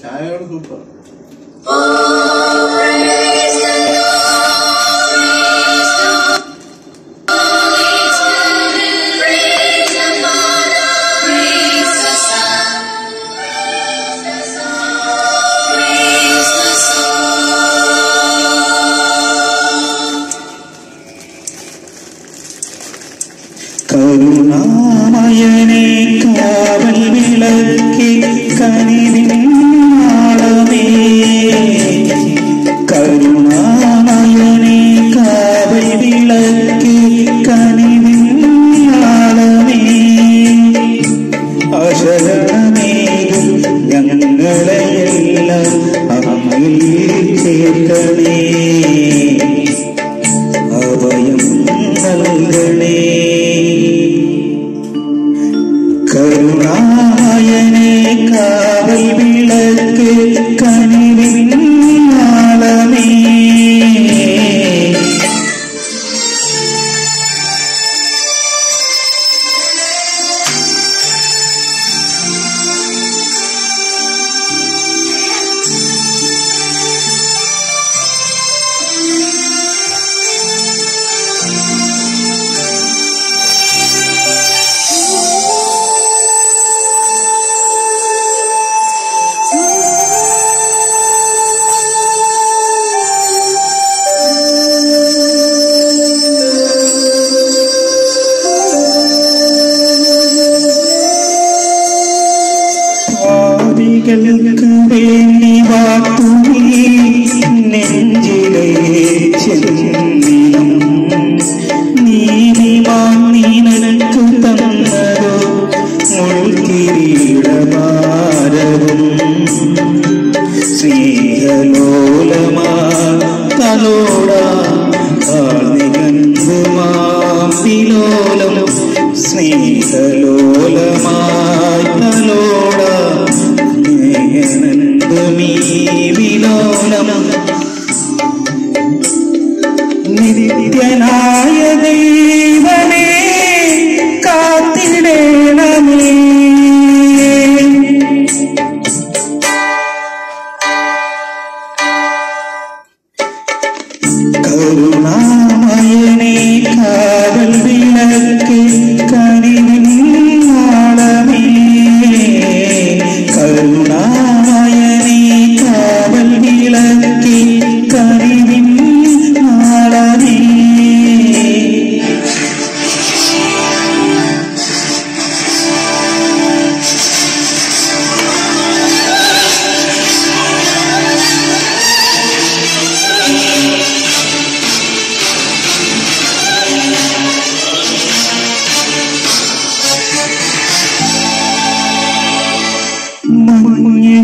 ಛಾಯಾ super കരുണാമയനേ കാവ കലക്കി കനി നിന്നാളം का കൈകൾക്ക് വേണ്ടി വാക്കുമേ നെഞ്ചിലേ ചെന്നിലും നീതിമാ നീ നിനക്ക് തന്നതോ? മുൾക്കിരീടഭാരവും. സ്നേഹലോലമാ തലോടാ Karo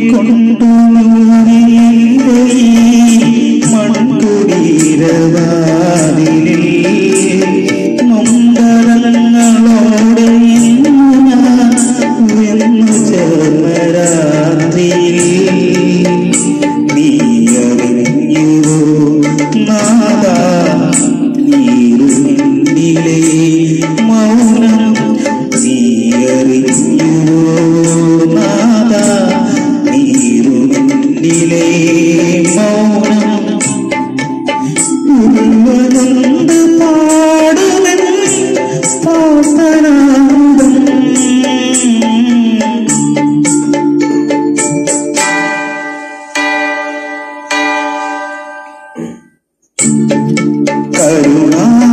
കൊണ്ടു മൺകുടീരവാതിലിൽ നൊമ്പരങ്ങളോടെ ഞാൻ ഉയർന്നു Thank you.